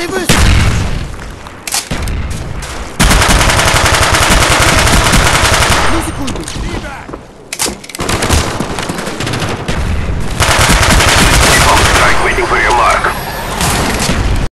Tem with!